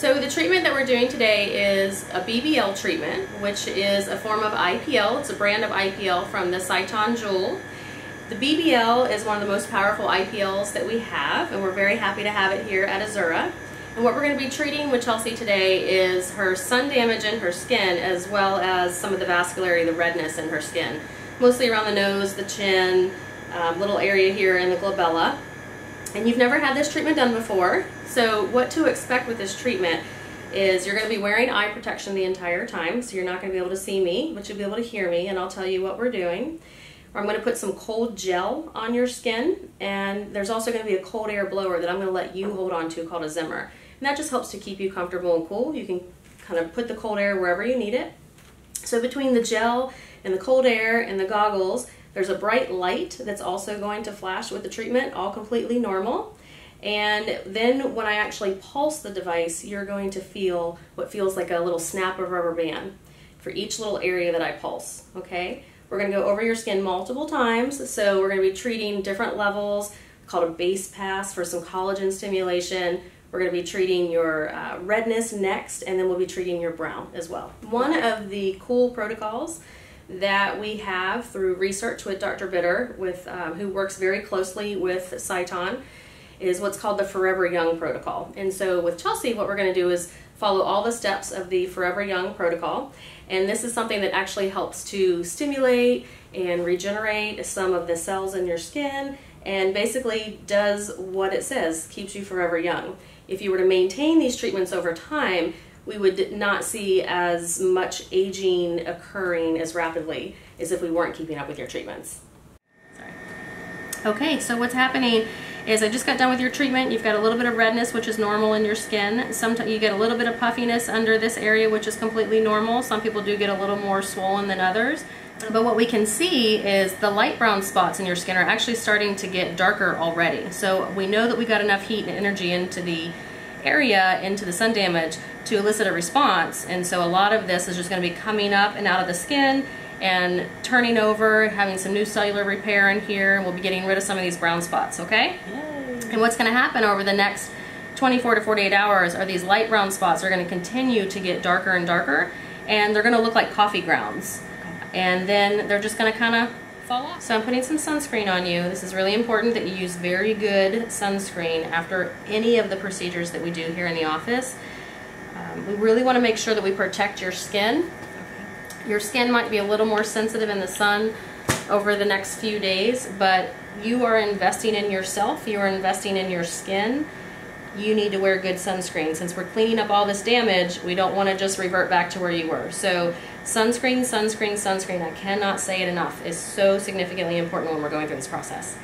So the treatment that we're doing today is a BBL treatment, which is a form of IPL. It's a brand of IPL from the Sciton Joule. The BBL is one of the most powerful IPLs that we have, and we're very happy to have it here at Azura. And what we're going to be treating with Chelsea today is her sun damage in her skin, as well as some of the vascularity, the redness in her skin. Mostly around the nose, the chin, um, little area here in the glabella. And you've never had this treatment done before, so what to expect with this treatment is you're going to be wearing eye protection the entire time, so you're not going to be able to see me, but you'll be able to hear me, and I'll tell you what we're doing. I'm going to put some cold gel on your skin, and there's also going to be a cold air blower that I'm going to let you hold on to called a Zimmer. And that just helps to keep you comfortable and cool. You can kind of put the cold air wherever you need it. So between the gel and the cold air and the goggles, there's a bright light that's also going to flash with the treatment, all completely normal. And then when I actually pulse the device, you're going to feel what feels like a little snap of rubber band for each little area that I pulse, okay? We're gonna go over your skin multiple times, so we're gonna be treating different levels, called a base pass for some collagen stimulation. We're going to be treating your uh, redness next, and then we'll be treating your brown as well. One of the cool protocols that we have through research with Dr. Bitter, with um, who works very closely with Sciton, is what's called the Forever Young protocol. And so with Chelsea, what we're going to do is follow all the steps of the Forever Young protocol. And this is something that actually helps to stimulate and regenerate some of the cells in your skin and basically does what it says, keeps you forever young. If you were to maintain these treatments over time, we would not see as much aging occurring as rapidly as if we weren't keeping up with your treatments. Sorry. Okay, so what's happening is I just got done with your treatment. You've got a little bit of redness, which is normal in your skin. Sometimes you get a little bit of puffiness under this area, which is completely normal. Some people do get a little more swollen than others. But what we can see is the light brown spots in your skin are actually starting to get darker already. So we know that we got enough heat and energy into the area, into the sun damage, to elicit a response. And so a lot of this is just going to be coming up and out of the skin and turning over, having some new cellular repair in here, and we'll be getting rid of some of these brown spots, okay? Yay. And what's going to happen over the next 24 to 48 hours are these light brown spots are going to continue to get darker and darker, and they're going to look like coffee grounds and then they're just going to kind of fall off. So I'm putting some sunscreen on you. This is really important that you use very good sunscreen after any of the procedures that we do here in the office. Um, we really want to make sure that we protect your skin. Your skin might be a little more sensitive in the sun over the next few days, but you are investing in yourself, you are investing in your skin, you need to wear good sunscreen. Since we're cleaning up all this damage, we don't want to just revert back to where you were. So sunscreen, sunscreen, sunscreen, I cannot say it enough, is so significantly important when we're going through this process.